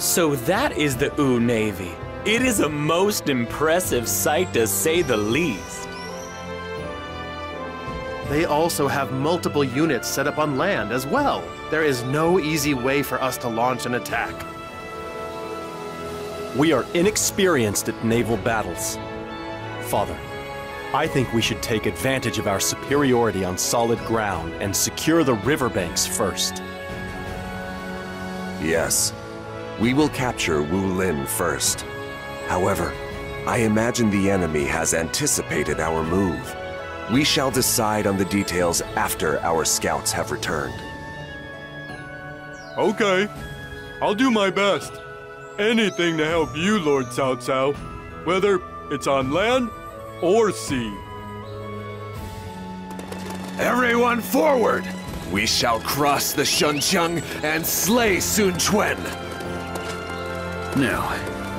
So that is the Wu Navy. It is a most impressive sight to say the least. They also have multiple units set up on land as well. There is no easy way for us to launch an attack. We are inexperienced at naval battles. Father, I think we should take advantage of our superiority on solid ground and secure the riverbanks first. Yes, we will capture Wu Lin first. However, I imagine the enemy has anticipated our move. We shall decide on the details after our scouts have returned. Okay. I'll do my best. Anything to help you, Lord Cao Cao. Whether it's on land or sea. Everyone forward! We shall cross the Shunqiang and slay Sun Quan. Now,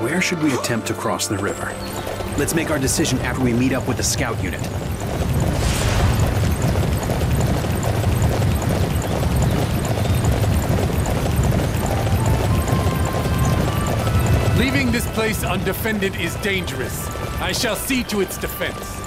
where should we attempt to cross the river? Let's make our decision after we meet up with the scout unit. Leaving this place undefended is dangerous. I shall see to its defense.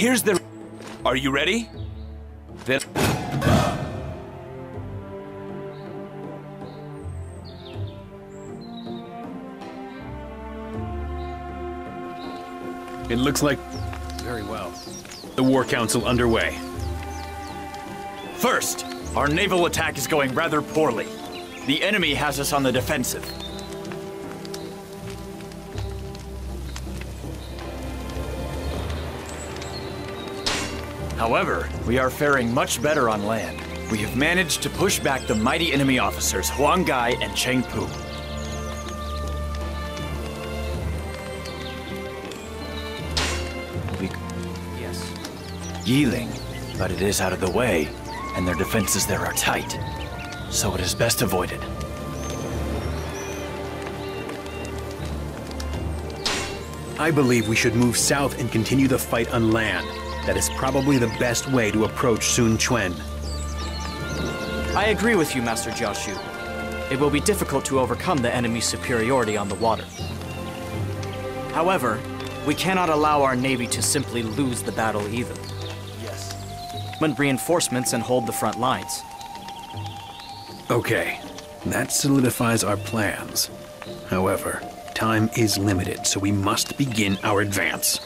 Here's the... Are you ready? Then... It looks like... Very well. The War Council underway. First, our naval attack is going rather poorly. The enemy has us on the defensive. However, we are faring much better on land. We have managed to push back the mighty enemy officers Huang Gai and Cheng Pu. We... Yes. Yiling, but it is out of the way, and their defenses there are tight. So it is best avoided. I believe we should move south and continue the fight on land. That is probably the best way to approach Sun Quan. I agree with you, Master Jia Xu. It will be difficult to overcome the enemy's superiority on the water. However, we cannot allow our navy to simply lose the battle either. Yes. But reinforcements and hold the front lines. Okay, that solidifies our plans. However, time is limited, so we must begin our advance.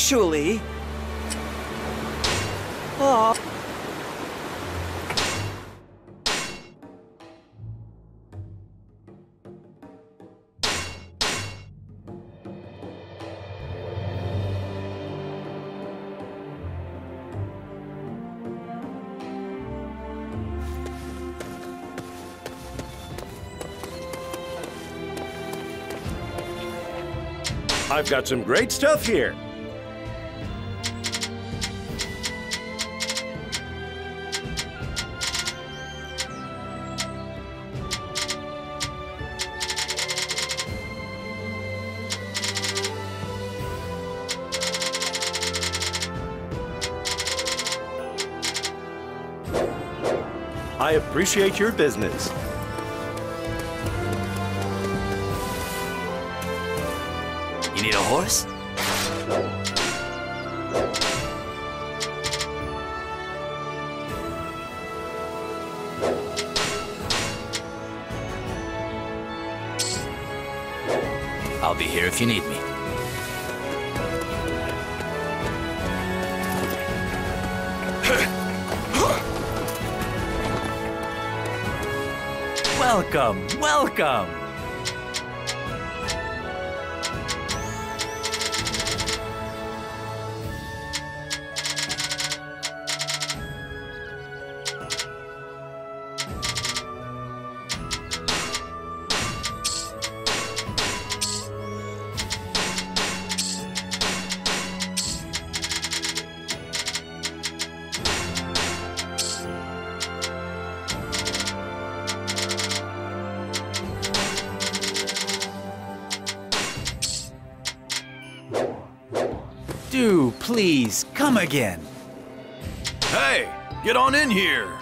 Actually. Aw. I've got some great stuff here. Appreciate your business. You need a horse? I'll be here if you need me. Welcome, welcome. Do please come again. Hey, get on in here.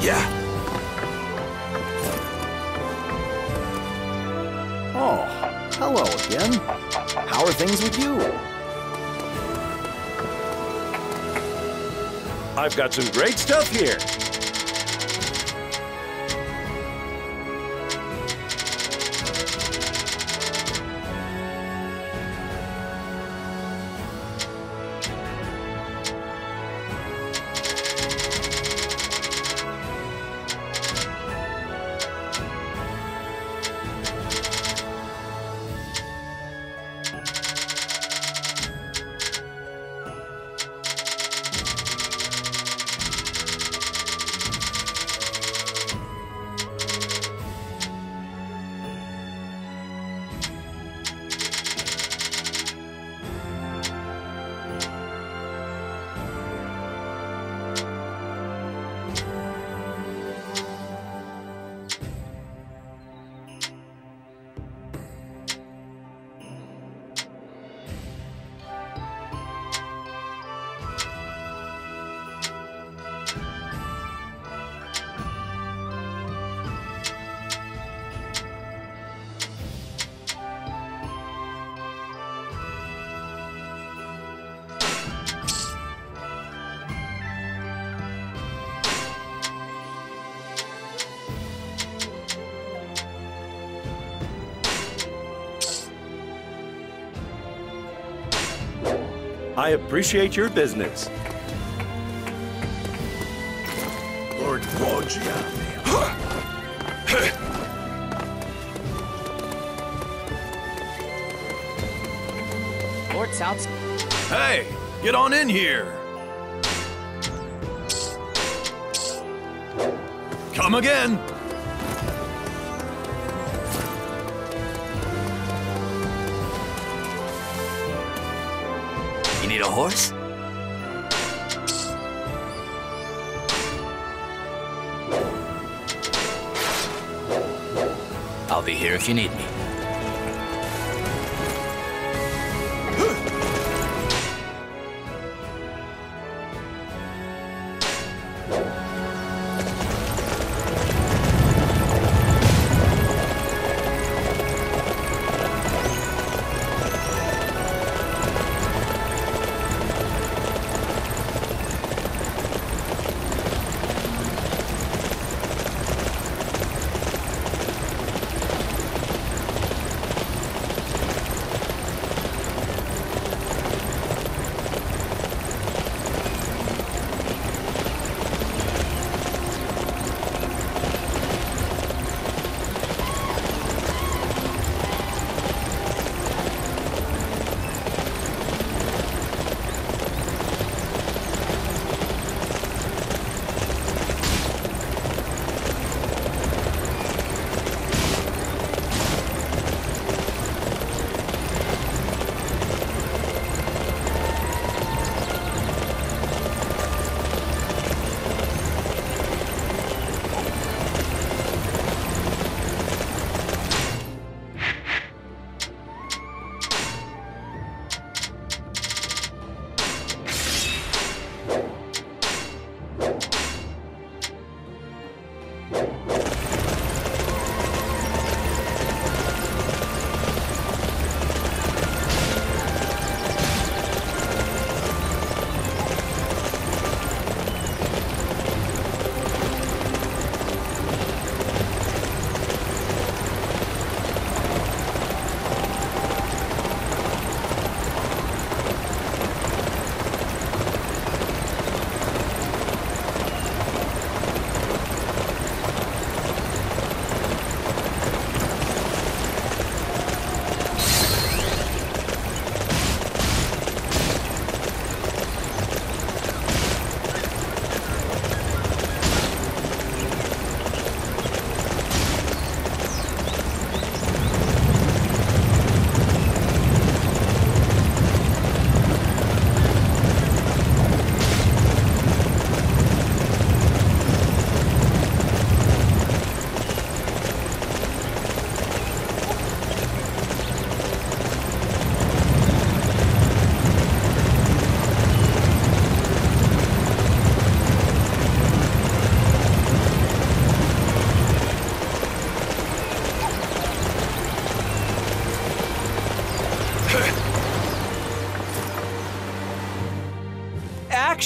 Yeah. Oh, hello again. How are things with you? I've got some great stuff here. I appreciate your business. Lord Borgia. Lord South. Hey, get on in here. Come again. Horse? I'll be here if you need me.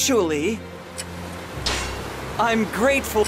Actually, I'm grateful.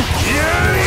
Yay!